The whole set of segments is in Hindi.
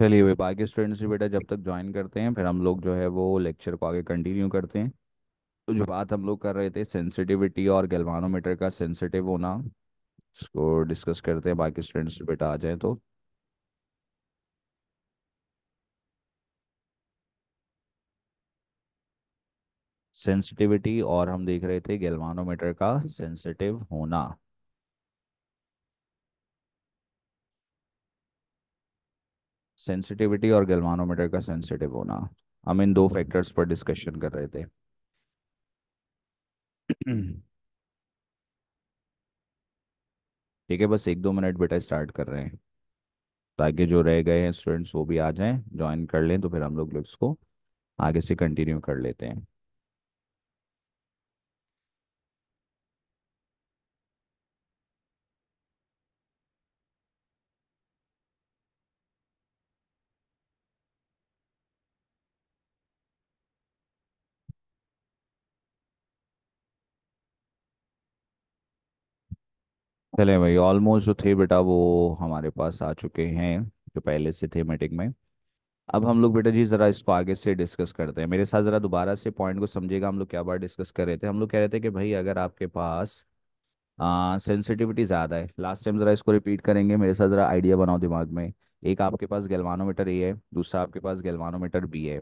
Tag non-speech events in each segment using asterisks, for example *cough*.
चलिए भाई, बाकी स्टूडेंट्स भी बेटा जब तक ज्वाइन करते हैं, फिर हम लोग जो है वो लेक्चर को आगे कंटिन्यू करते हैं। तो जो बात हम लोग कर रहे थे सेंसिटिविटी और गैल्वानोमीटर का सेंसिटिव होना इसको डिस्कस करते हैं, बाकी स्टूडेंट्स बेटा आ जाए तो। सेंसिटिविटी और हम देख रहे थे गैल्वानोमीटर का सेंसिटिव होना। सेंसिटिविटी और गैल्वानोमीटर का सेंसिटिव होना। हम इन दो फैक्टर्स पर डिस्कशन कर रहे थे। ठीक है, बस एक दो मिनट बेटा स्टार्ट कर रहे हैं। ताकि जो रह गए हैं स्टूडेंट्स वो भी आ जाएँ ज्वाइन कर लें तो फिर हम लोग इसको आगे से कंटिन्यू कर लेते हैं। चले भाई ऑलमोस्ट जो थे बेटा वो हमारे पास आ चुके हैं, जो पहले से थे मीटिंग में। अब हम लोग बेटा जी ज़रा इसको आगे से डिस्कस करते हैं। मेरे साथ ज़रा दोबारा से पॉइंट को समझिएगा, हम लोग क्या बार डिस्कस कर रहे थे। हम लोग कह रहे थे कि भाई अगर आपके पास सेंसिटिविटी ज़्यादा है लास्ट टाइम ज़रा इसको रिपीट करेंगे, मेरे साथ ज़रा आइडिया बनाओ दिमाग में। एक आपके पास गैल्वानोमीटर ए है, दूसरा आपके पास गैल्वानोमीटर बी है।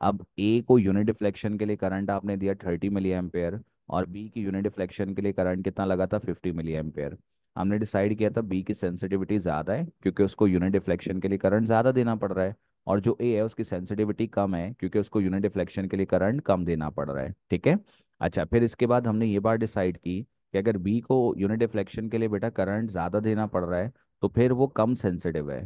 अब ए को यूनिट डिफ्लेक्शन के लिए करंट आपने दिया थर्टी मिली एम्पेयर और बी की यूनिट डिफ्लेक्शन के लिए करंट कितना लगा था? फिफ्टी मिली एम्पेयर हमने डिसाइड किया था बी की सेंसिटिविटी ज़्यादा है, क्योंकि उसको यूनिट डिफ्लेक्शन के लिए करंट ज़्यादा देना पड़ रहा है, और जो ए है उसकी सेंसिटिविटी कम है, क्योंकि उसको यूनिट डिफ्लेक्शन के लिए करंट कम देना पड़ रहा है, ठीक है? अच्छा फिर इसके बाद हमने ये बात डिसाइड की कि अगर बी को यूनिट डिफ्लेक्शन के लिए बेटा करंट ज़्यादा देना पड़ रहा है तो फिर वो कम सेंसिटिव है।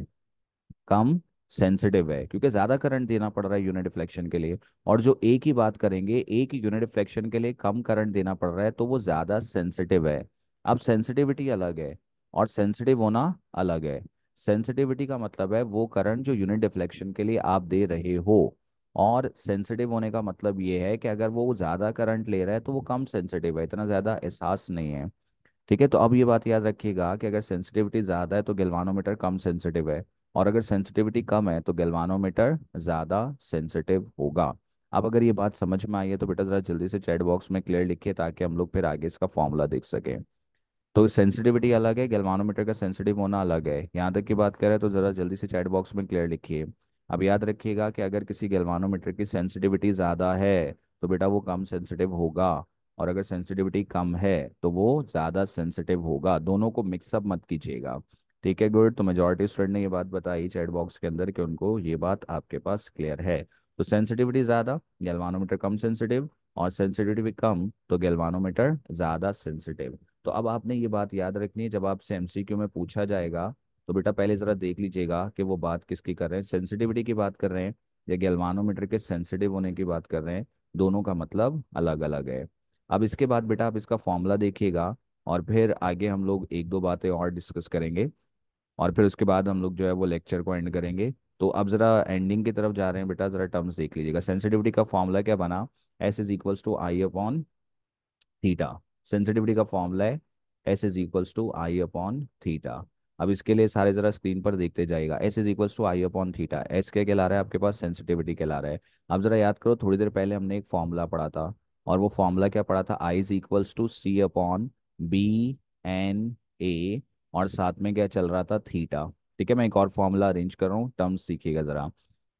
कम सेंसिटिव है, क्योंकि ज़्यादा करंट देना पड़ रहा है यूनिट डिफ्लेक्शन के लिए, और जो ए की बात करेंगे ए की यूनिट डिफ्लेक्शन के लिए कम करंट देना पड़ रहा है तो वो ज़्यादा सेंसिटिव है। अब सेंसिटिविटी अलग है और सेंसिटिव होना अलग है। सेंसिटिविटी का मतलब है वो करंट जो यूनिट डिफ्लेक्शन के लिए आप दे रहे हो। और सेंसिटिव होने का मतलब ये है कि अगर वो ज़्यादा करंट ले रहा है तो वो कम सेंसिटिव है, इतना ज़्यादा एहसास नहीं है। ठीक है तो अब ये बात याद रखिएगा कि अगर सेंसिटिविटी ज़्यादा है तो गैल्वानोमीटर कम सेंसिटिव है और अगर सेंसिटिविटी कम है तो गैल्वानोमीटर ज़्यादा सेंसिटिव होगा। अब अगर ये बात समझ में आई है तो बेटा ज़रा जल्दी से चैट बॉक्स में क्लियर लिखिए ताकि हम लोग फिर आगे इसका फॉर्मूला देख सकें। तो सेंसिटिविटी अलग है गैल्वानोमीटर का सेंसिटिव होना अलग है। यहाँ तक की बात करें तो ज़रा जल्दी से चैट बॉक्स में क्लियर लिखिए। अब याद रखिएगा कि अगर किसी गैल्वानोमीटर की सेंसिटिविटी ज़्यादा है तो बेटा वो कम सेंसिटिव होगा। और अगर सेंसिटिविटी कम है तो वो ज़्यादा सेंसिटिव होगा। दोनों को मिक्सअप मत कीजिएगा। ठीक है, गुड। तो मेजोरिटी स्टूडेंट ने ये बात बताई चैट बॉक्स के अंदर कि उनको ये बात आपके पास क्लियर है। तो सेंसिटिविटी ज़्यादा गैल्वानोमीटर कम सेंसिटिव और सेंसिटिविटी कम तो गैल्वानोमीटर ज़्यादा सेंसिटिव तो अब आपने ये बात याद रखनी है, जब आपसे एमसीक्यू में पूछा जाएगा तो बेटा पहले ज़रा देख लीजिएगा कि वो बात किसकी कर रहे हैं। सेंसिटिविटी की बात कर रहे हैं या गैल्वानोमीटर के सेंसिटिव होने की बात कर रहे हैं, दोनों का मतलब अलग अलग है। अब इसके बाद बेटा आप इसका फॉर्मूला देखिएगा और फिर आगे हम लोग एक दो बातें और डिस्कस करेंगे और फिर उसके बाद हम लोग जो है वो लेक्चर को एंड करेंगे। तो अब ज़रा एंडिंग की तरफ़ जा रहे हैं बेटा, ज़रा टर्म्स देख लीजिएगा। सेंसिटिविटी का फॉर्मूला क्या बना? S is equals to I upon theta sensitivity का फॉर्मूला है S is equals to I upon theta अब इसके लिए सारे जरा स्क्रीन पर देखते जाएगा S is equals to I upon theta S क्या कहला रहा है? आपके पास सेंसिटिविटी कहला रहा है। अब जरा याद करो, थोड़ी देर पहले हमने एक फॉर्मूला पढ़ा था, और वो फॉर्मूला क्या पढ़ा था? I is equals to C upon B N A और साथ में क्या चल रहा था? थीटा ठीक है, मैं एक और फॉर्मूला अरेंज कर रहा हूँ टर्म्स सीखिएगा जरा।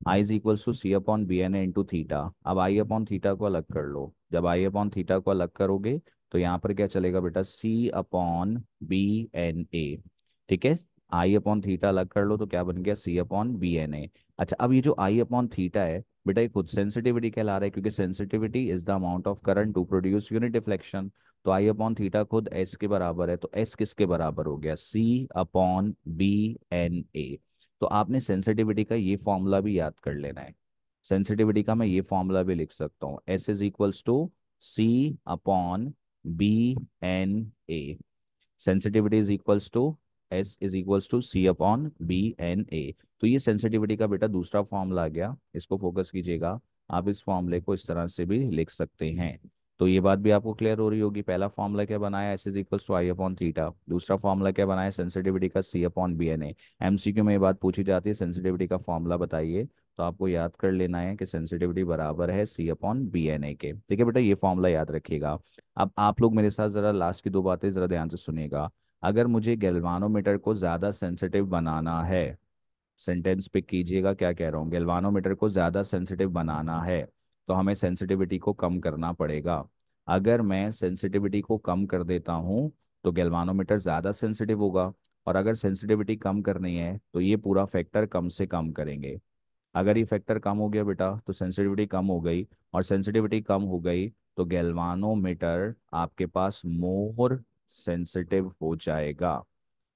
I is equals to C upon B N A into theta अब आई अपॉन थीटा को अलग कर लो। जब आई अपॉन थीटा को अलग करोगे तो यहाँ पर क्या चलेगा बेटा? C upon B N A ठीक है? आई अपॉन थीटा अलग कर लो तो क्या बन गया? C upon B N A अच्छा अब ये जो आई अपॉन थीटा है, बेटा ये खुद सेंसिटिविटी कहला रहा है क्योंकि sensitivity is the amount of current to produce unit deflection तो आई अपॉन थीटा खुद एस के बराबर है तो एस किसके बराबर हो गया? C upon B N A तो आपने सेंसिटिविटी का ये फॉर्मूला भी याद कर लेना है। सेंसिटिविटी का मैं ये फॉर्मूला भी लिख सकता हूँ। S is equals to C upon B N A. Sensitivity is equals to S is equals to C upon B N A. तो ये सेंसिटिविटी का बेटा दूसरा फॉर्मूला आ गया इसको फोकस कीजिएगा आप इस फॉर्मूले को इस तरह से भी लिख सकते हैं तो ये बात भी आपको क्लियर हो रही होगी। पहला फॉर्मूला क्या बनाया? S is equals to I upon theta दूसरा फॉर्मूला क्या बनाया? सेंसिटिविटी का C upon B N MCQ में ये बात पूछी जाती है सेंसिटिविटी का फॉर्मूला बताइए। तो आपको याद कर लेना है कि सेंसिटिविटी बराबर है C upon B N A के। ठीक है बेटा, ये फॉर्मूला याद रखिएगा। अब आप लोग मेरे साथ ज़रा लास्ट की दो बातें ज़रा ध्यान से सुनेगा अगर मुझे गैल्वानोमीटर को ज़्यादा सेंसिटिव बनाना है सेंटेंस पिक कीजिएगा, क्या कह रहा हूँ? गैल्वानोमीटर को ज़्यादा सेंसिटिव बनाना है तो हमें सेंसिटिविटी को कम करना पड़ेगा। अगर मैं सेंसिटिविटी को कम कर देता हूँ तो गैल्वानोमीटर ज़्यादा सेंसिटिव होगा। और अगर सेंसिटिविटी कम करनी है तो ये पूरा फैक्टर कम से कम करेंगे। अगर ये फैक्टर कम हो गया बेटा तो सेंसिटिविटी कम हो गई। और सेंसिटिविटी कम हो गई तो गैल्वानोमीटर आपके पास मोर सेंसिटिव हो जाएगा।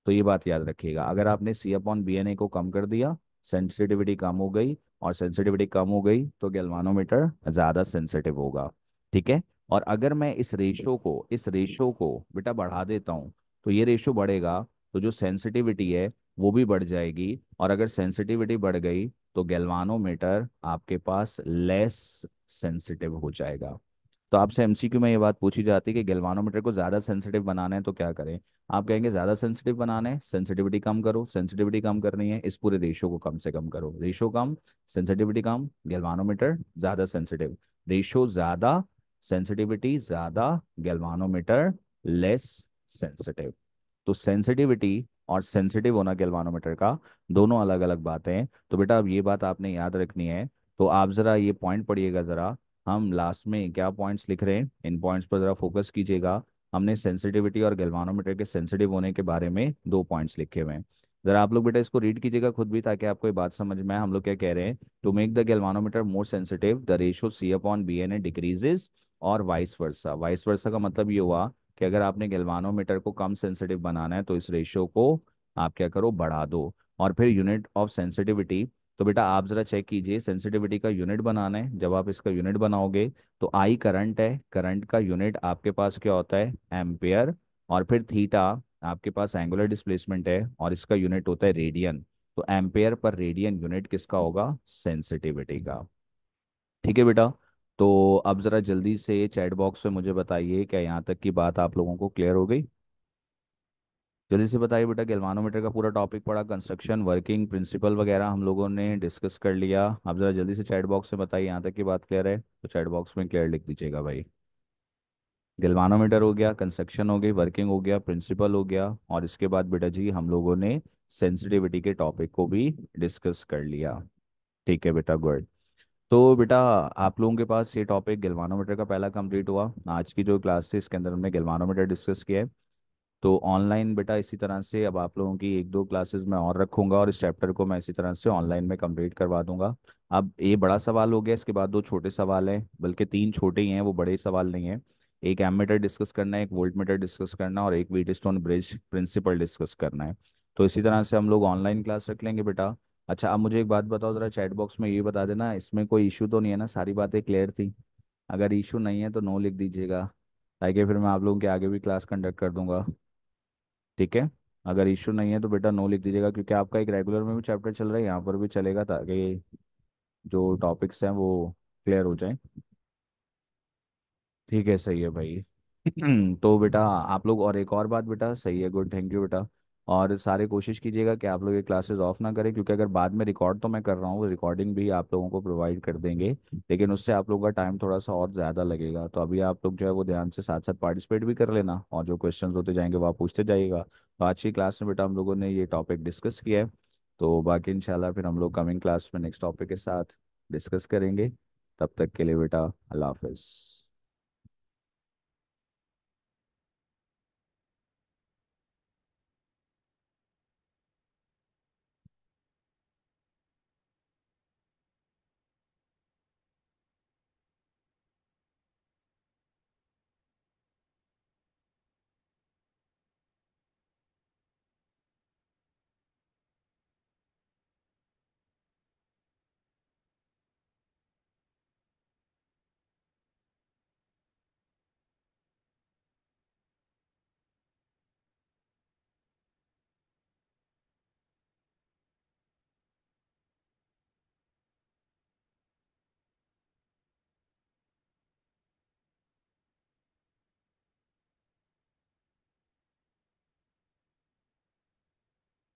तो ये बात याद रखिएगा। अगर आपने सी अपॉन बी को कम कर दिया सेंसिटिविटी कम हो गई और सेंसिटिविटी कम हो गई तो गैल्वानोमीटर ज़्यादा सेंसिटिव होगा, ठीक है? और अगर मैं इस रेशो को, इस रेशो को बेटा बढ़ा देता हूँ तो ये रेशो बढ़ेगा तो जो सेंसिटिविटी है, वो भी बढ़ जाएगी। और अगर सेंसिटिविटी बढ़ गई तो गैल्वानोमीटर आपके पास लेस सेंसिटिव हो जाएगा। तो आपसे एमसीक्यू में ये बात पूछी जाती है कि गैल्वानोमीटर को ज़्यादा सेंसिटिव बनाना है तो क्या करें? आप कहेंगे ज़्यादा सेंसिटिव बनाना है सेंसिटिविटी कम करो सेंसिटिविटी कम करनी है, इस पूरे रेशो को कम से कम करो। रेशो कम सेंसिटिविटी कम गैल्वानोमीटर ज़्यादा सेंसिटिव रेशो ज़्यादा सेंसिटिविटी ज़्यादा गैल्वानोमीटर लेस सेंसिटिव तो सेंसिटिविटी और सेंसिटिव होना गैल्वानोमीटर का दोनों अलग अलग बातें हैं। तो बेटा अब ये बात आपने याद रखनी है तो आप ज़रा ये पॉइंट पढ़िएगा ज़रा। हम लास्ट में क्या पॉइंट्स लिख रहे हैं? इन पॉइंट्स पर ज़रा फोकस कीजिएगा। हमने सेंसिटिविटी और गैल्वानोमीटर के सेंसिटिव होने के बारे में दो पॉइंट्स लिखे हुए हैं। ज़रा आप लोग बेटा इसको रीड कीजिएगा खुद भी ताकि आपको ये बात समझ में आए, हम लोग क्या कह रहे हैं? To make the galvanometer more sensitive the ratio C upon B and A decreases और वाइस वर्सा वाइस वर्सा का मतलब ये हुआ कि अगर आपने गैल्वानोमीटर को कम सेंसिटिव बनाना है तो इस रेशो को आप क्या करो? बढ़ा दो। और फिर यूनिट ऑफ़ सेंसिटिविटी तो बेटा आप ज़रा चेक कीजिए सेंसिटिविटी का यूनिट बनाना है। जब आप इसका यूनिट बनाओगे तो आई करंट है। करंट का यूनिट आपके पास क्या होता है? एम्पेयर और फिर थीटा आपके पास एंगुलर डिस्प्लेसमेंट है और इसका यूनिट होता है रेडियन तो एम्पेयर पर रेडियन यूनिट किसका होगा? सेंसिटिविटी का। ठीक है बेटा? तो अब ज़रा जल्दी से चैट बॉक्स में मुझे बताइए, क्या यहाँ तक की बात आप लोगों को क्लियर हो गई? जल्दी से बताइए बेटा, गैल्वानोमीटर का पूरा टॉपिक पढ़ा कंस्ट्रक्शन वर्किंग प्रिंसिपल वगैरह हम लोगों ने डिस्कस कर लिया। आप ज़रा जल्दी से चैट बॉक्स में बताइए, यहाँ तक की बात क्लियर है तो चैट बॉक्स में क्लियर लिख दीजिएगा भाई। गैल्वानोमीटर हो गया कंस्ट्रक्शन हो गई वर्किंग हो गया प्रिंसिपल हो गया, और इसके बाद बेटा जी हम लोगों ने सेंसिटिविटी के टॉपिक को भी डिस्कस कर लिया। ठीक है बेटा गुड तो बेटा, आप लोगों के पास ये टॉपिक गैल्वानोमीटर का पहला कंप्लीट हुआ। आज की जो क्लास थी, इसके अंदर हमने गैल्वानोमीटर डिस्कस किया है। तो ऑनलाइन बेटा इसी तरह से अब आप लोगों की एक दो क्लासेस मैं और रखूँगा और इस चैप्टर को मैं इसी तरह से ऑनलाइन में कंप्लीट करवा दूँगा। अब ये बड़ा सवाल हो गया, इसके बाद दो छोटे सवाल हैं, बल्कि तीन छोटे ही हैं, वो बड़े सवाल नहीं हैं। एक एमीटर डिस्कस करना है, एक वोल्ट मीटर डिस्कस करना और एक Wheatstone bridge principle discuss करना है। तो इसी तरह से हम लोग ऑनलाइन क्लास रख लेंगे बेटा। अच्छा अब मुझे एक बात बताओ, ज़रा चैट बॉक्स में ये बता देना, इसमें कोई इशू तो नहीं है ना? सारी बातें क्लियर थी। अगर इशू नहीं है तो नो लिख दीजिएगा, ताकि फिर मैं आप लोगों के आगे भी क्लास कंडक्ट कर दूँगा। ठीक है? अगर इश्यू नहीं है तो बेटा नो लिख दीजिएगा, क्योंकि आपका एक रेगुलर में भी चैप्टर चल रहा है, यहाँ पर भी चलेगा ताकि जो टॉपिक्स हैं वो क्लियर हो जाए। ठीक है, सही है भाई। *clears throat* तो बेटा आप लोग, और एक और बात बेटा, सही है गुड थैंक यू बेटा। और सारे कोशिश कीजिएगा कि आप लोग ये क्लासेस ऑफ़ ना करें, क्योंकि अगर बाद में रिकॉर्ड तो मैं कर रहा हूँ रिकॉर्डिंग भी आप लोगों को प्रोवाइड कर देंगे, लेकिन उससे आप लोगों का टाइम थोड़ा सा और ज़्यादा लगेगा। तो अभी आप लोग जो है वो ध्यान से साथ साथ पार्टिसिपेट भी कर लेना और जो क्वेश्चन होते जाएँगे वो आप पूछते जाइएगा। तो आज की क्लास में बेटा हम लोगों ने ये टॉपिक डिस्कस किया है तो बाकी इंशाल्लाह फिर हम लोग कमिंग क्लास में नेक्स्ट टॉपिक के साथ डिस्कस करेंगे। तब तक के लिए बेटा अल्लाह हाफिज़।